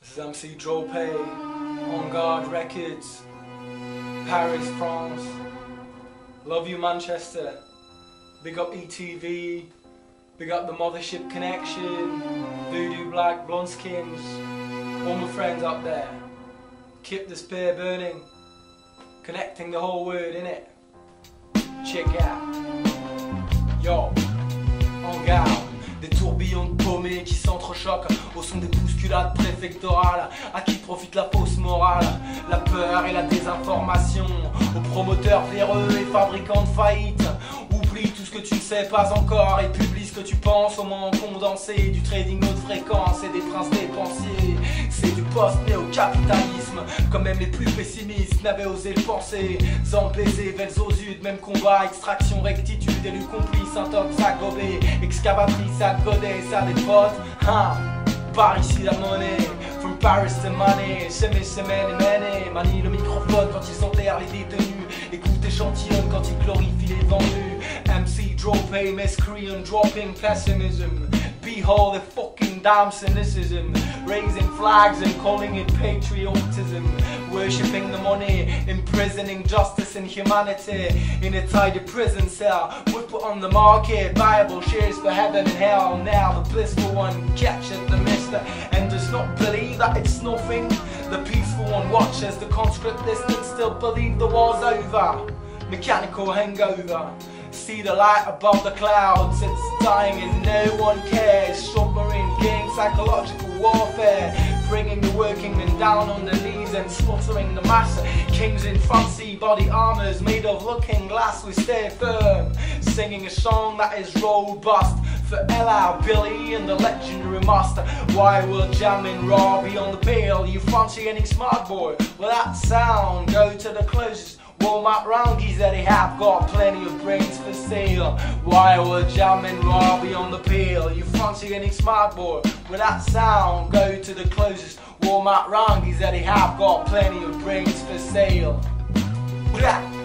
This is MC Dro-P, En Garde Records, Paris, France. Love you, Manchester. Big up ETV. Big up the Mothership Connection. Voodoo Black, Blonde Skins. All my friends up there. Keep the spear burning. Connecting the whole world, innit? Check out. Au son des bousculades préfectorales. À qui profite la fausse morale, la peur et la désinformation. Aux promoteurs véreux et fabricants de faillite. Oublie tout ce que tu ne sais pas encore et ce que tu penses au moment condensé du trading haute fréquence et des princes dépensiers. C'est du post-néo-capitalisme, comme même les plus pessimistes n'avaient osé le penser. Zambézé, Velzozud, même combat, extraction, rectitude, élu complice, intox à gober, excavatrice à godet, ça des potes. Hein, par ici la monnaie. From Paris to money, semaine, semaine et. Manie le microphone quand ils enterrent les détenus. Écoute échantillonne quand ils glorifient les vendus. MC Dro-P a miscreant, dropping pessimism. Behold the fucking damn cynicism. Raising flags and calling it patriotism. Worshipping the money, imprisoning justice and humanity. In a tidy prison cell, we put on the market. Bible shares for heaven and hell. Now the blissful one catches the mister and does not believe that it's nothing. The peaceful one watches the conscript list and still believe the war's over. Mechanical hangover. See the light above the clouds, it's dying and no one cares. Submarine gang, psychological warfare. Bringing the working men down on their knees and slaughtering the mass. Kings in fancy body armors made of looking glass, we stay firm. Singing a song that is robust. For Ella, Billy, and the legendary master. Why will jamming raw be on the bill? You fancy any smart boy? Well, that sound, go to the closest. Walmart roundies that he have got plenty of brains for sale. Why would jamming raw be on the peel? You fancy any smart boy? With that sound, go to the closest Walmart roundies that he have got plenty of brains for sale. Blah.